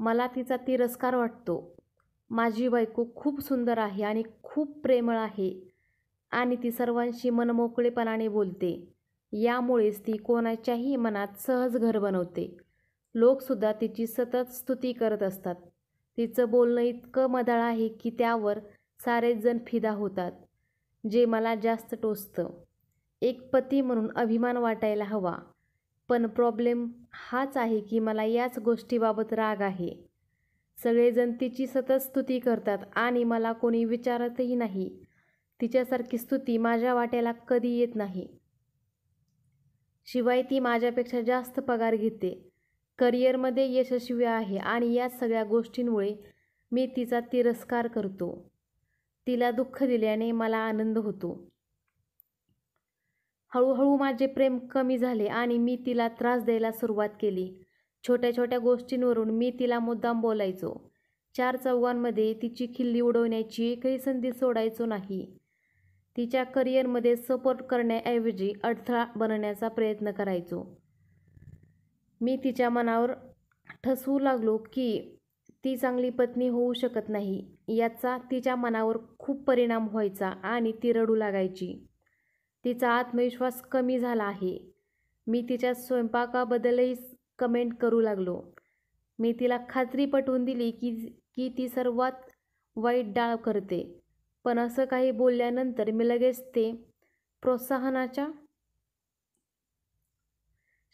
मला तिचा तिरस्कार वाटतो. माझी बायको खूप सुंदर आहे आणि खूप प्रेमळ आहे आणि ती सर्वांशी मनमोकळेपणाने बोलते. यामुळेच ती कोणाच्याही मनात सहज घर बनवते. लोकसुद्धा तिची सतत स्तुती करत असतात. तिचं बोलणं इतकं मधाळ आहे की त्यावर सारेच जण फिदा होतात जे मला जास्त टोचतं. एक पती म्हणून अभिमान वाटायला हवा. पण प्रॉब्लेम हाच आहे की मला याच गोष्टीबाबत राग आहे. सगळेजण तिची सतत स्तुती करतात आणि मला कोणी विचारतही नाही. तिच्यासारखी स्तुती माझ्या वाट्याला कधी येत नाही. शिवाय ती माझ्यापेक्षा जास्त पगार घेते. करिअरमध्ये यशस्वी आहे आणि या सगळ्या गोष्टींमुळे मी तिचा तिरस्कार करतो. तिला दुःख दिल्याने मला आनंद होतो. हळूहळू माझे प्रेम कमी झाले आणि मी तिला त्रास द्यायला सुरुवात केली. छोट्या छोट्या गोष्टींवरून मी तिला मुद्दाम बोलायचो. चार चौघांमध्ये तिची खिल्ली उडवण्याची एकही संधी सोडायचो नाही. तिच्या करिअरमध्ये सपोर्ट करण्याऐवजी अडथळा बनण्याचा प्रयत्न करायचो. मी तिच्या मनावर ठसवू लागलो की ती चांगली पत्नी होऊ शकत नाही. याचा तिच्या मनावर खूप परिणाम व्हायचा आणि ती रडू लागायची. तिचा आत्मविश्वास कमी झाला आहे. मी तिच्या स्वयंपाकाबद्दलही कमेंट करू लागलो. मी तिला खात्री पटवून दिली की की ती सर्वात वाईट डाळ करते. पण असं काही बोलल्यानंतर मी लगेच ते प्रोत्साहनाच्या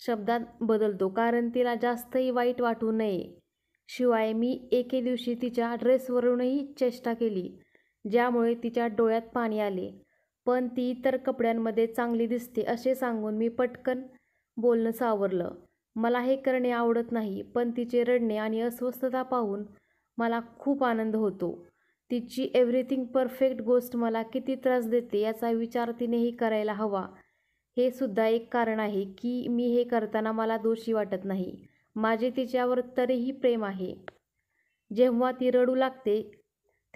शब्दात बदलतो कारण तिला जास्तही वाईट वाटू नये. शिवाय मी एके दिवशी तिच्या ड्रेसवरूनही चेष्टा केली ज्यामुळे तिच्या डोळ्यात पाणी आले. पण ती इतर कपड्यांमध्ये चांगली दिसते असे सांगून मी पटकन बोलणं सावरलं. मला हे करणे आवडत नाही पण तिचे रडणे आणि अस्वस्थता पाहून मला खूप आनंद होतो. तिची एव्हरीथिंग परफेक्ट गोष्ट मला किती त्रास देते याचा विचार तिनेही करायला हवा. हे सुद्धा एक कारण आहे की मी हे करताना मला दोषी वाटत नाही. माझे तिच्यावर तरीही प्रेम आहे. जेव्हा ती रडू लागते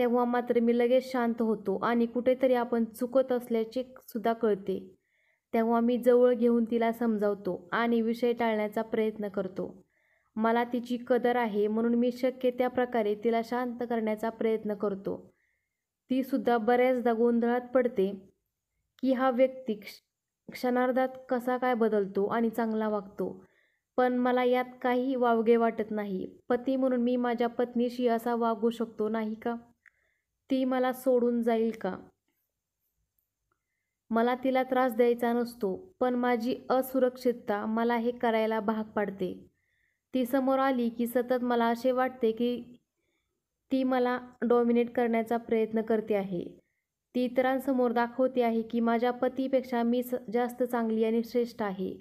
तेव्हा मात्र मी लगेच शांत होतो आणि कुठेतरी आपण चुकत असल्याचे सुद्धा कळते. तेव्हा मी जवळ घेऊन तिला समजावतो आणि विषय टाळण्याचा प्रयत्न करतो. मला तिची कदर आहे म्हणून मी शक्य त्या प्रकारे तिला शांत करण्याचा प्रयत्न करतो. तीसुद्धा बऱ्याचदा गोंधळात पडते की हा व्यक्ती क्षणार्धात कसा काय बदलतो आणि चांगला वागतो. पण मला यात काही वावगे वाटत नाही. पती म्हणून मी माझ्या पत्नीशी असा वागू शकतो नाही का? ती मला सोडून जाईल का? मला तिला त्रास द्यायचा नसतो पण माझी असुरक्षितता मला हे करायला भाग पाडते. ती समोर आली की सतत मला असे वाटते की ती मला डॉमिनेट करण्याचा प्रयत्न करते आहे. ती इतरांसमोर दाखवते आहे की माझ्या पतीपेक्षा मी जास्त चांगली आणि श्रेष्ठ आहे.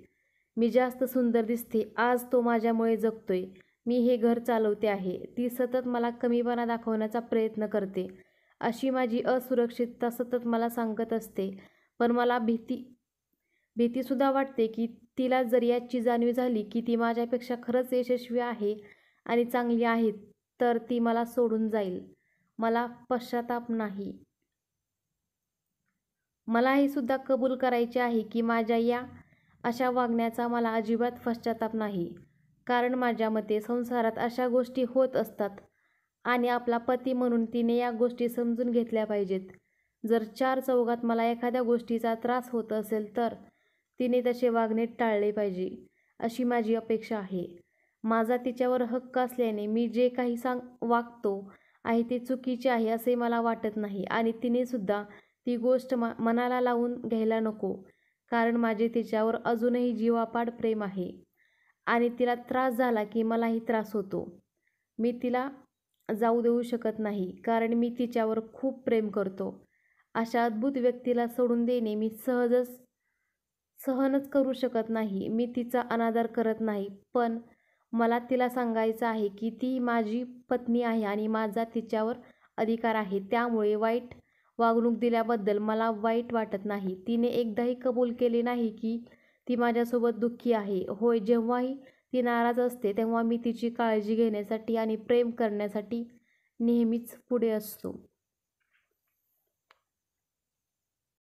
मी जास्त सुंदर दिसते आज तो माझ्यामुळे जगतोय. मी हे घर चालवते आहे. ती सतत मला कमीपणा दाखवण्याचा प्रयत्न करते. अशी माझी असुरक्षितता सतत मला सांगत असते. पण मला भीती भीतीसुद्धा वाटते की तिला जर याची जाणीव झाली की ती माझ्यापेक्षा खरंच यशस्वी आहे आणि चांगली आहे तर ती मला सोडून जाईल. मला पश्चाताप नाही. मला हे सुद्धा कबूल करायचे आहे की माझ्या या अशा वागण्याचा मला अजिबात पश्चाताप नाही. कारण माझ्या मते संसारात अशा गोष्टी होत असतात. आणि आपला पती म्हणून तिने या गोष्टी समजून घेतल्या पाहिजेत. जर चार चौघात मला एखाद्या गोष्टीचा त्रास होत असेल तर तिने तसे वागणे टाळले पाहिजे अशी माझी अपेक्षा आहे. माझा तिच्यावर हक्क असल्याने मी जे काही सांग वागतो आहे ते चुकीचे आहे असे मला वाटत नाही आणि तिनेसुद्धा ती गोष्ट मा मनाला लावून घ्यायला नको कारण माझे तिच्यावर अजूनही जीवापाड प्रेम आहे. आणि तिला त्रास झाला की मलाही त्रास होतो. मी तिला जाऊ देऊ शकत नाही कारण मी तिच्यावर खूप प्रेम करतो. अशा अद्भुत व्यक्तीला सोडून देणे मी सहजच सहनच करू शकत नाही मी तिचा अनादर करत नाही. पण मला तिला सांगायचं आहे की ती माझी पत्नी आहे आणि माझा तिच्यावर अधिकार आहे. त्यामुळे वाईट वागणूक दिल्याबद्दल मला वाईट वाटत नाही. तिने एकदाही कबूल केले नाही की ती माझ्यासोबत दुःखी आहे. होय जेव्हाही ती नाराज असते तेव्हा मी तिची काळजी घेण्यासाठी आणि प्रेम करण्यासाठी नेहमीच पुढे असतो.